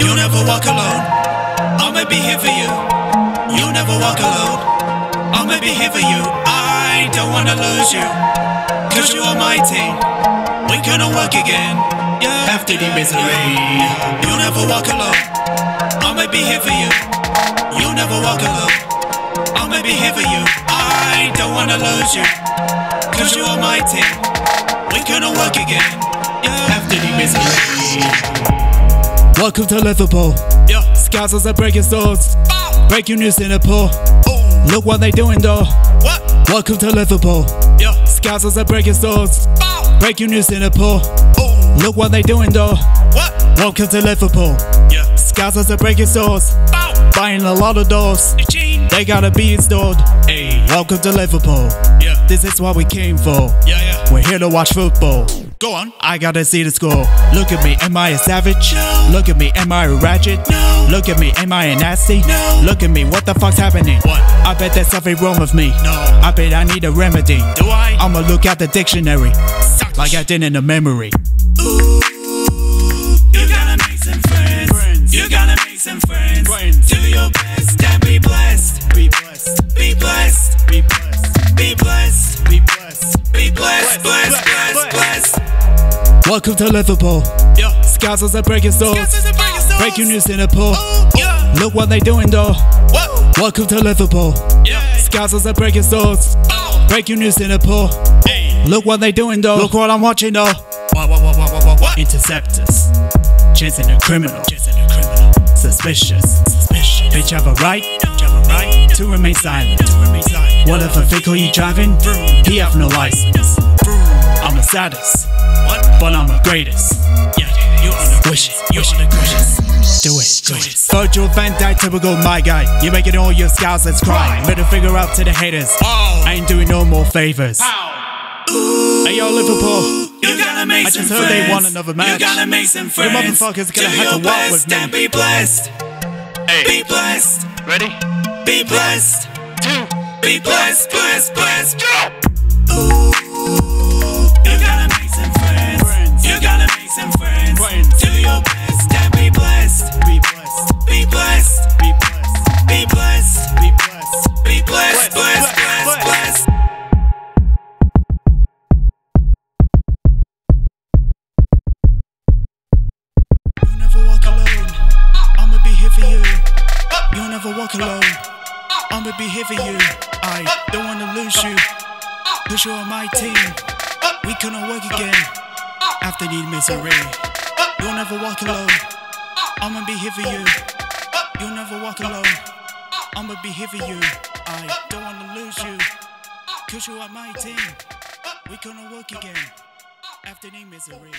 never walk alone. I'ma be here for you. You'll never walk alone. I'ma be here for you. I don't wanna lose you. Cause you are my team. We gonna work again. Yeah. After the misery. You'll never walk alone. I'ma be here for you. You'll never walk alone. I'ma be here for you. I don't wanna lose you. Cause you are my team. We gonna work again. Yeah. After the misery. Welcome to Liverpool. Yeah. Scousers are breaking swords. Bow. Breaking news in Singapore. Oh. Look what they doing though. What? Welcome to Liverpool. Yeah. Scousers are breaking swords. Bow. Breaking news in Singapore. Oh. Look what they doing though. What? Welcome to Liverpool. Yeah. Scousers are breaking swords. Bow. Buying a lot of doors. They gotta be installed. Hey. Welcome to Liverpool. Yeah. This is what we came for. Yeah, yeah. We're here to watch football. Go on. I gotta see the score. Look at me, am I a savage? No. Look at me, am I a ratchet? No. Look at me, am I a nasty? No. Look at me, what the fuck's happening? What? I bet there's something wrong with me. No. I bet I need a remedy. Do I? I'ma look at the dictionary, Suck. like I did in the memory. Ooh. Welcome to Liverpool. Yeah. Scousers are breaking swords. Yes, it's a breaking news in. Oh, yeah. Look what they doing though. What? Welcome to Liverpool. Yeah. Scousers are breaking swords. Oh. Breaking news in Singapore. Hey. Look what they doing though. Look what I'm watching though. What? What? What? What? What? What? What? Interceptors. Chasing a criminal. Chasing a criminal. Suspicious. Suspicious. Bitch have a right Have a right. to remain silent. To remain silent. What if a vehicle you driving? He have no license. I'm the saddest, What? but I'm the greatest. Yeah. You on the Wish it, You wish on the greatest. Do it, Do do it. it. Virgil van Dijk, typical my guy. You making all your scouts, let's cry. Cry. Middle figure up to the haters. Oh. I ain't doing no more favors. Pow. Hey yo, Liverpool. You gotta make I just heard they friends. won another match. You gotta make some You friends. motherfuckers gonna Do have to walk with me. and be blessed. Hey, Be blessed. ready? Be blessed. Two. Be blessed. Blessed. Blessed. Ooh. Blessed, Be blessed. be blessed. Blessed. Blessed, Blessed. You'll never walk alone. I'ma be here for you. You'll never walk alone. I'ma be here for you. I don't wanna lose you. Cause you're on my team. We gonna work again. After the misery. You'll never walk alone. I'ma be here for you. You'll never walk alone. I'ma be here for you. I don't wanna lose you. Cause you're my team. We gonna work again. After the misery.